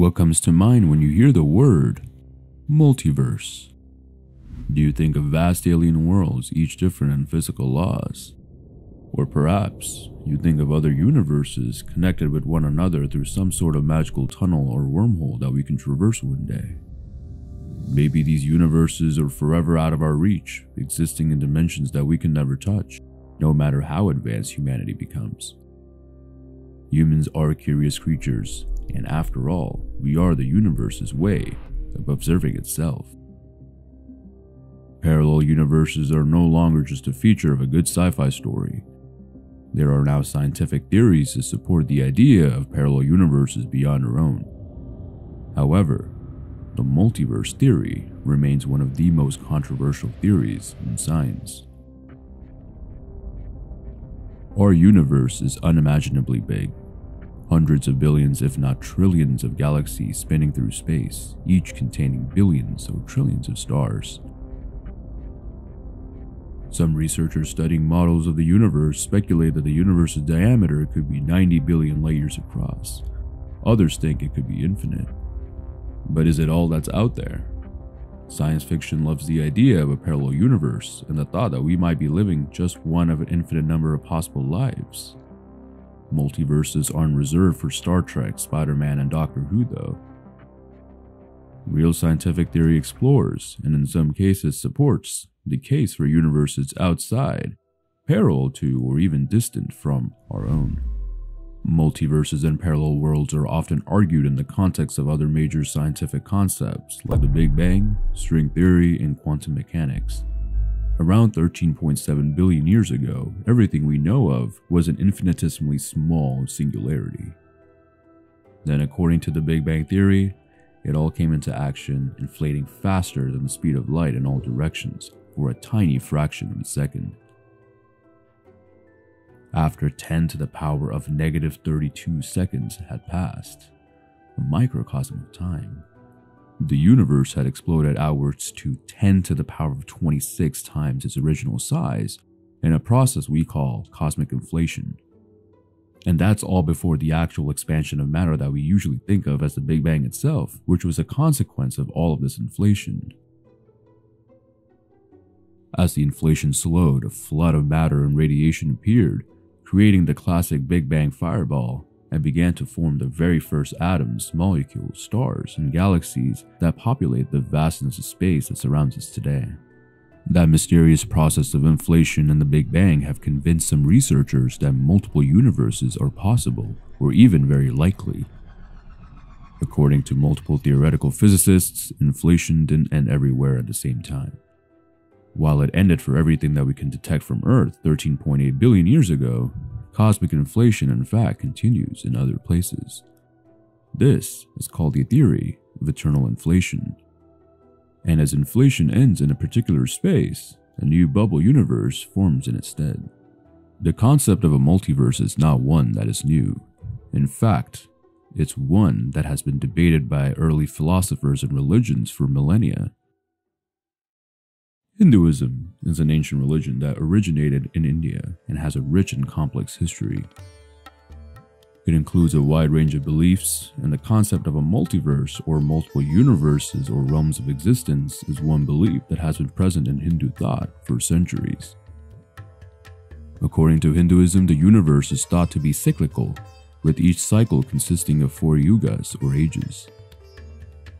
What comes to mind when you hear the word multiverse? Do you think of vast alien worlds, each different in physical laws? Or perhaps you think of other universes connected with one another through some sort of magical tunnel or wormhole that we can traverse one day. Maybe these universes are forever out of our reach, existing in dimensions that we can never touch, no matter how advanced humanity becomes. Humans are curious creatures, and after all, we are the universe's way of observing itself. Parallel universes are no longer just a feature of a good sci fi story. There are now scientific theories to support the idea of parallel universes beyond our own. However, the multiverse theory remains one of the most controversial theories in science. Our universe is unimaginably big. Hundreds of billions, if not trillions, of galaxies spinning through space, each containing billions or trillions of stars. Some researchers studying models of the universe speculate that the universe's diameter could be 90 billion light years across. Others think it could be infinite. But is it all that's out there? Science fiction loves the idea of a parallel universe and the thought that we might be living just one of an infinite number of possible lives. Multiverses aren't reserved for Star Trek, Spider Man, and Doctor Who, though. Real scientific theory explores, and in some cases supports, the case for universes outside, parallel to, or even distant from our own. Multiverses and parallel worlds are often argued in the context of other major scientific concepts like the Big Bang, string theory, and quantum mechanics. Around 13.7 billion years ago, everything we know of was an infinitesimally small singularity. Then, according to the Big Bang Theory, it all came into action, inflating faster than the speed of light in all directions for a tiny fraction of a second. After 10 to the power of negative 32 seconds had passed, a microcosm of time, the universe had exploded outwards to 10 to the power of 26 times its original size in a process we call cosmic inflation. And that's all before the actual expansion of matter that we usually think of as the Big Bang itself, which was a consequence of all of this inflation. As the inflation slowed, a flood of matter and radiation appeared, creating the classic Big Bang fireball, and began to form the very first atoms, molecules, stars, and galaxies that populate the vastness of space that surrounds us today. That mysterious process of inflation and the Big Bang have convinced some researchers that multiple universes are possible, or even very likely. According to multiple theoretical physicists, inflation didn't end everywhere at the same time. While it ended for everything that we can detect from Earth 13.8 billion years ago, cosmic inflation in fact continues in other places. This is called the theory of eternal inflation. And as inflation ends in a particular space, a new bubble universe forms in its stead. The concept of a multiverse is not one that is new. In fact, it's one that has been debated by early philosophers and religions for millennia. Hinduism is an ancient religion that originated in India and has a rich and complex history. It includes a wide range of beliefs, and the concept of a multiverse or multiple universes or realms of existence is one belief that has been present in Hindu thought for centuries. According to Hinduism, the universe is thought to be cyclical, with each cycle consisting of four yugas or ages.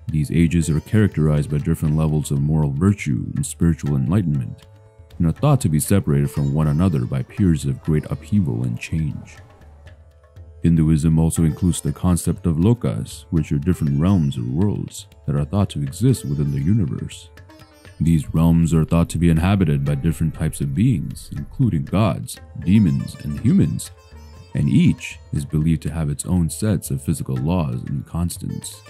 These ages are characterized by different levels of moral virtue and spiritual enlightenment, and are thought to be separated from one another by periods of great upheaval and change. Hinduism also includes the concept of lokas, which are different realms or worlds that are thought to exist within the universe. These realms are thought to be inhabited by different types of beings, including gods, demons, and humans, and each is believed to have its own sets of physical laws and constants.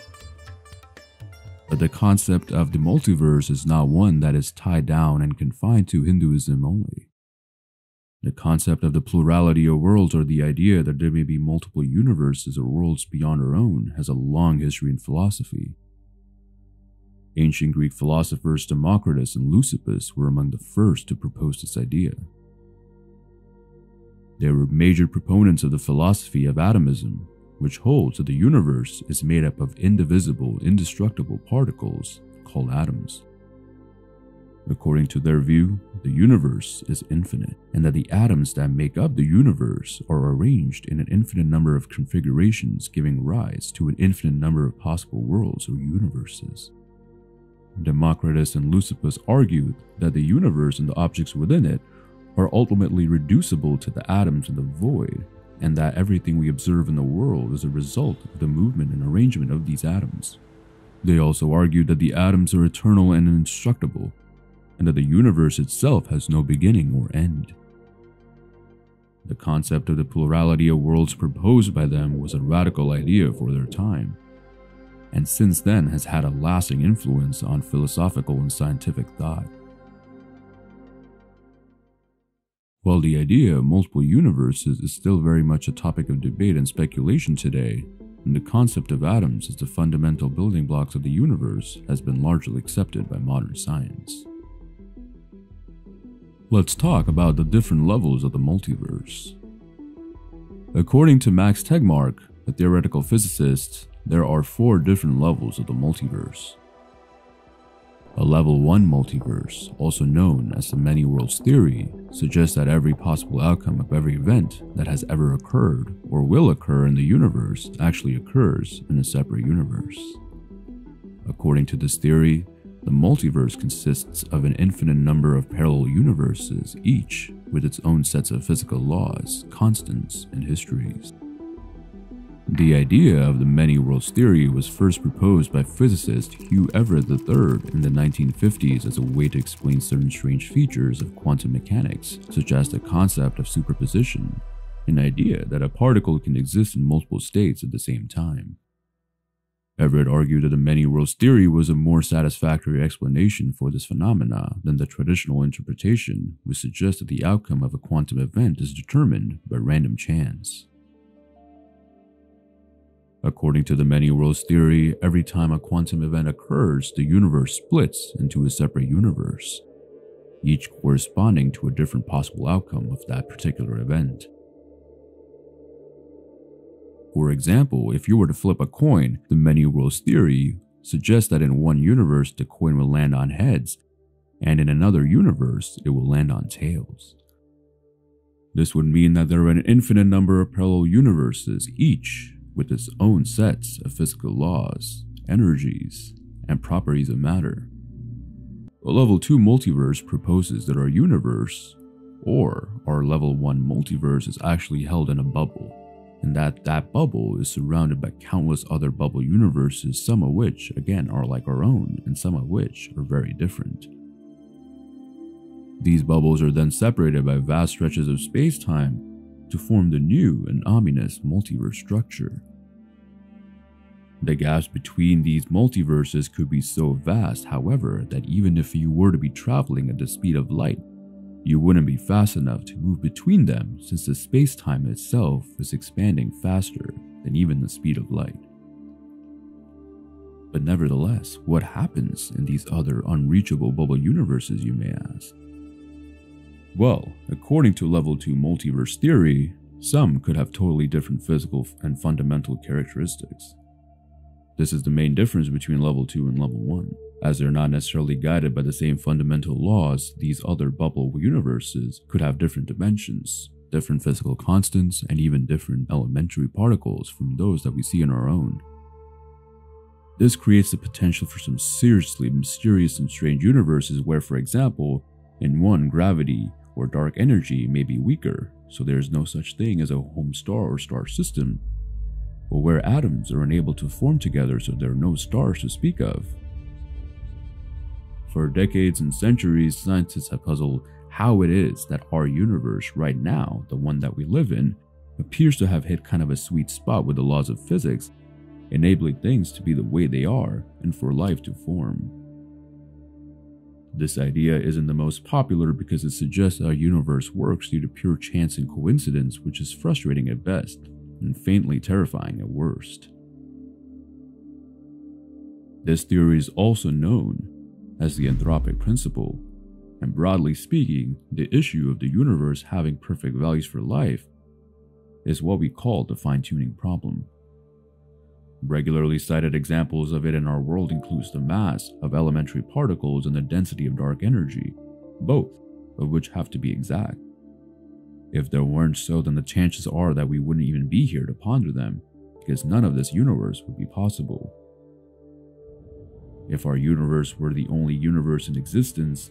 But the concept of the multiverse is not one that is tied down and confined to Hinduism only. The concept of the plurality of worlds or the idea that there may be multiple universes or worlds beyond our own has a long history in philosophy. Ancient Greek philosophers Democritus and Leucippus were among the first to propose this idea. They were major proponents of the philosophy of atomism, which holds that the universe is made up of indivisible, indestructible particles called atoms. According to their view, the universe is infinite, and that the atoms that make up the universe are arranged in an infinite number of configurations, giving rise to an infinite number of possible worlds or universes. Democritus and Leucippus argued that the universe and the objects within it are ultimately reducible to the atoms in the void, and that everything we observe in the world is a result of the movement and arrangement of these atoms. They also argued that the atoms are eternal and indestructible, and that the universe itself has no beginning or end. The concept of the plurality of worlds proposed by them was a radical idea for their time, and since then has had a lasting influence on philosophical and scientific thought. While the idea of multiple universes is still very much a topic of debate and speculation today, and the concept of atoms as the fundamental building blocks of the universe has been largely accepted by modern science. Let's talk about the different levels of the multiverse. According to Max Tegmark, a theoretical physicist, there are four different levels of the multiverse. A level 1 multiverse, also known as the many worlds theory, suggests that every possible outcome of every event that has ever occurred or will occur in the universe actually occurs in a separate universe. According to this theory, the multiverse consists of an infinite number of parallel universes, each with its own sets of physical laws, constants, and histories. The idea of the many worlds theory was first proposed by physicist Hugh Everett III in the 1950s as a way to explain certain strange features of quantum mechanics, such as the concept of superposition, an idea that a particle can exist in multiple states at the same time. Everett argued that the many worlds theory was a more satisfactory explanation for this phenomena than the traditional interpretation, which suggests that the outcome of a quantum event is determined by random chance. According to the many worlds theory, every time a quantum event occurs, the universe splits into a separate universe, each corresponding to a different possible outcome of that particular event. For example, if you were to flip a coin, the many worlds theory suggests that in one universe the coin will land on heads, and in another universe it will land on tails. This would mean that there are an infinite number of parallel universes, each with its own sets of physical laws, energies, and properties of matter. A level 2 multiverse proposes that our universe, or our level 1 multiverse, is actually held in a bubble and that that bubble is surrounded by countless other bubble universes, some of which, again, are like our own, and some of which are very different. These bubbles are then separated by vast stretches of space-time to form the new and ominous multiverse structure. The gaps between these multiverses could be so vast, however, that even if you were to be traveling at the speed of light, you wouldn't be fast enough to move between them since the space-time itself is expanding faster than even the speed of light. But nevertheless, what happens in these other unreachable bubble universes, you may ask? Well, according to level 2 multiverse theory, some could have totally different physical and fundamental characteristics. This is the main difference between level 2 and level 1. As they're not necessarily guided by the same fundamental laws, these other bubble universes could have different dimensions, different physical constants, and even different elementary particles from those that we see in our own. This creates the potential for some seriously mysterious and strange universes where, for example, in one, gravity or dark energy may be weaker, so there is no such thing as a home star or star system, or where atoms are unable to form together so there are no stars to speak of, for decades and centuries, scientists have puzzled how it is that our universe right now, the one that we live in, appears to have hit kind of a sweet spot with the laws of physics, enabling things to be the way they are and for life to form. This idea isn't the most popular because it suggests our universe works due to pure chance and coincidence, which is frustrating at best and faintly terrifying at worst. This theory is also known as the anthropic principle, and broadly speaking, the issue of the universe having perfect values for life is what we call the fine tuning problem. Regularly cited examples of it in our world includes the mass of elementary particles and the density of dark energy, both of which have to be exact. If there weren't so, then the chances are that we wouldn't even be here to ponder them, because none of this universe would be possible. If our universe were the only universe in existence,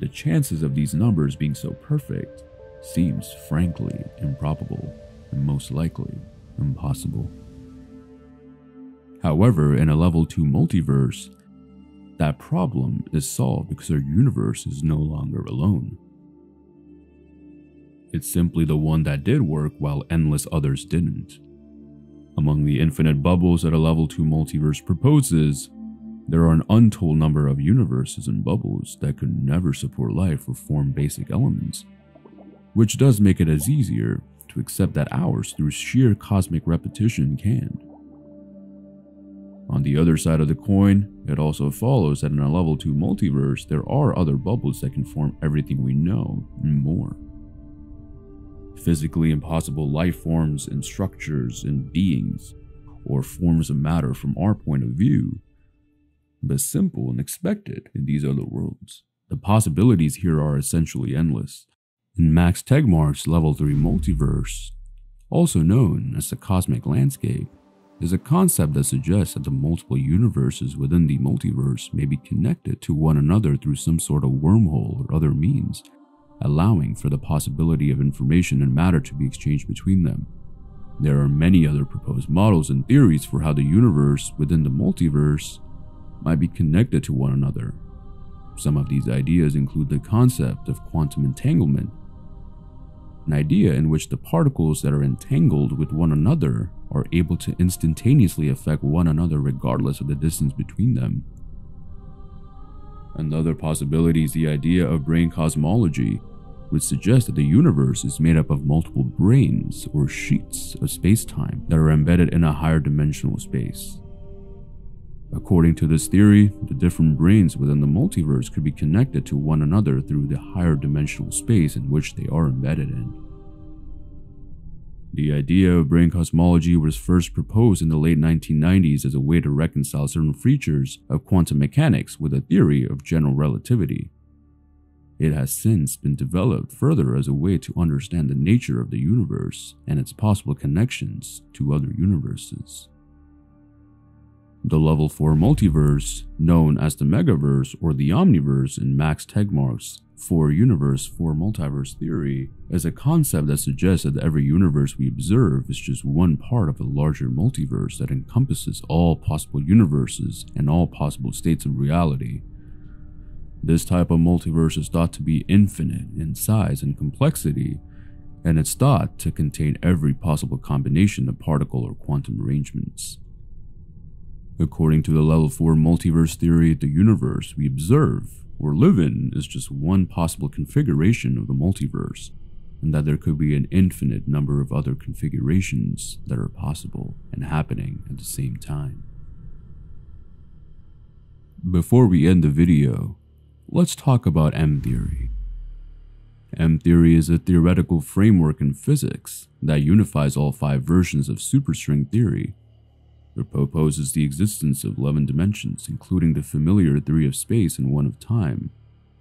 the chances of these numbers being so perfect seems frankly improbable and most likely impossible. However, in a level 2 multiverse, that problem is solved because our universe is no longer alone. It's simply the one that did work while endless others didn't. Among the infinite bubbles that a level 2 multiverse proposes, there are an untold number of universes and bubbles that could never support life or form basic elements, which does make it as easier to accept that ours through sheer cosmic repetition can. On the other side of the coin, it also follows that in a level 2 multiverse, there are other bubbles that can form everything we know and more. Physically impossible life forms and structures and beings, or forms of matter from our point of view, but simple and expected in these other worlds. The possibilities here are essentially endless. In Max Tegmark's Level 3 multiverse, also known as the cosmic landscape, is a concept that suggests that the multiple universes within the multiverse may be connected to one another through some sort of wormhole or other means, allowing for the possibility of information and matter to be exchanged between them. There are many other proposed models and theories for how the universe within the multiverse might be connected to one another. Some of these ideas include the concept of quantum entanglement, an idea in which the particles that are entangled with one another are able to instantaneously affect one another regardless of the distance between them. Another possibility is the idea of brane cosmology, which suggests that the universe is made up of multiple branes or sheets of space-time that are embedded in a higher dimensional space. According to this theory, the different branes within the multiverse could be connected to one another through the higher dimensional space in which they are embedded in. The idea of brane cosmology was first proposed in the late 1990s as a way to reconcile certain features of quantum mechanics with a theory of general relativity. It has since been developed further as a way to understand the nature of the universe and its possible connections to other universes. The level 4 multiverse, known as the Megaverse or the Omniverse in Max Tegmark's 4 universe 4 multiverse theory, is a concept that suggests that every universe we observe is just one part of a larger multiverse that encompasses all possible universes and all possible states of reality. This type of multiverse is thought to be infinite in size and complexity, and it's thought to contain every possible combination of particle or quantum arrangements. According to the level 4 multiverse theory, the universe we observe or live in is just one possible configuration of the multiverse, and that there could be an infinite number of other configurations that are possible and happening at the same time. Before we end the video, let's talk about M-theory. M-theory is a theoretical framework in physics that unifies all five versions of superstring theory it proposes the existence of 11 dimensions, including the familiar 3 of space and 1 of time,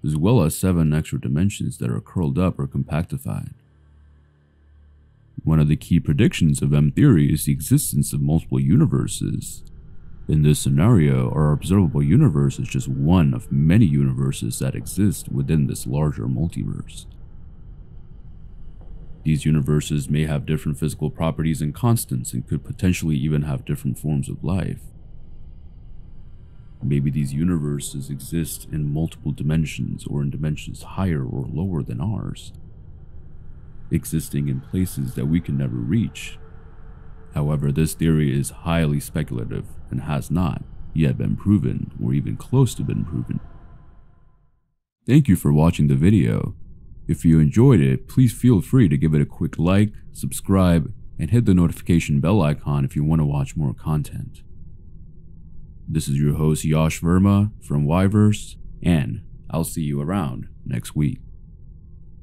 as well as 7 extra dimensions that are curled up or compactified. One of the key predictions of M-theory is the existence of multiple universes. In this scenario, our observable universe is just one of many universes that exist within this larger multiverse. These universes may have different physical properties and constants and could potentially even have different forms of life. Maybe these universes exist in multiple dimensions or in dimensions higher or lower than ours, existing in places that we can never reach. However, this theory is highly speculative and has not yet been proven or even close to been proven. Thank you for watching the video. If you enjoyed it, please feel free to give it a quick like, subscribe, and hit the notification bell icon if you want to watch more content. This is your host Yash Verma from YVerse, and I'll see you around next week.